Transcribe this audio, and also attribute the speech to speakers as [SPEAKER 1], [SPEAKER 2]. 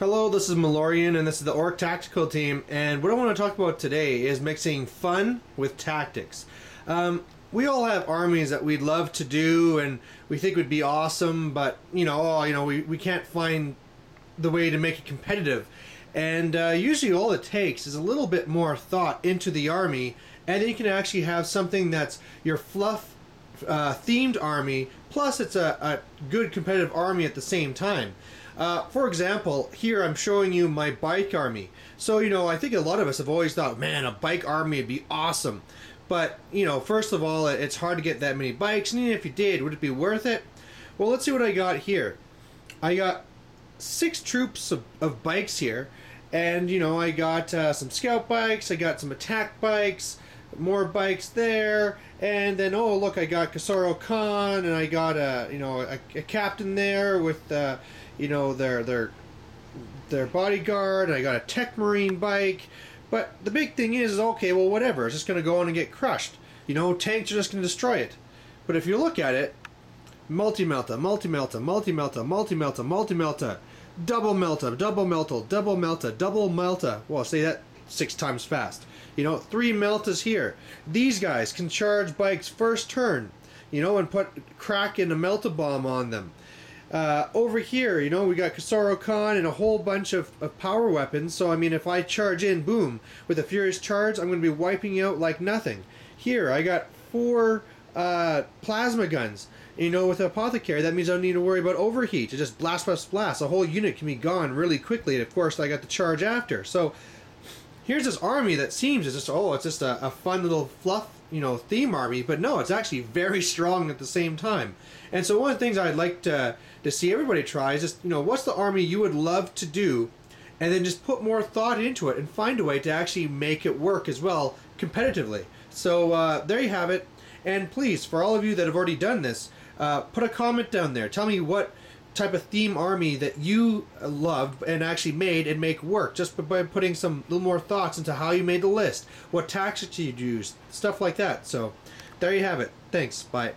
[SPEAKER 1] Hello, this is Malorian, and this is the Orc Tactical Team. And what I want to talk about today is mixing fun with tactics. Um, we all have armies that we'd love to do, and we think would be awesome, but you know, oh, you know, we, we can't find the way to make it competitive. And uh, usually, all it takes is a little bit more thought into the army, and then you can actually have something that's your fluff uh, themed army, plus it's a, a good competitive army at the same time. Uh, for example, here I'm showing you my bike army. So, you know, I think a lot of us have always thought, man, a bike army would be awesome. But, you know, first of all, it's hard to get that many bikes, and even if you did, would it be worth it? Well, let's see what I got here. I got six troops of, of bikes here, and, you know, I got uh, some scout bikes, I got some attack bikes, more bikes there, and then oh look, I got Kor'sarro Khan, and I got a you know a, a captain there with uh, you know their their their bodyguard. I got a tech marine bike, but the big thing is, is okay, well whatever, it's just gonna go on and get crushed. You know, tanks are just gonna destroy it. But if you look at it, multi melta, multi melta, multi melta, multi melta, multi melta, double melta, double melta, double melta, double melta. Well, say that six times fast. You know, three meltas here. These guys can charge bikes first turn, you know, and put krak in a melta bomb on them. Uh, over here, you know, we got Kor'sarro Khan and a whole bunch of, of power weapons. So, I mean, if I charge in, boom, with a Furious Charge, I'm going to be wiping out like nothing. Here, I got four uh, plasma guns. You know, with Apothecary, that means I don't need to worry about overheat. It just blast, blast, blast. A whole unit can be gone really quickly. And, of course, I got the charge after. So, here's this army that seems it's just oh it's just a, a, fun little fluff you know theme army but no it's actually very strong at the same time. And so one of the things i'd like to to see everybody try is just you know what's the army you would love to do? And then just put more thought into it and find a way to actually make it work as well competitively. So uh, there you have it. And please for all of you that have already done this uh, put a comment down there. Tell me what type of theme army that you loved and actually made and make work just by putting some little more thoughts into how you made the list, what tactics you used, stuff like that. So there you have it. Thanks. Bye.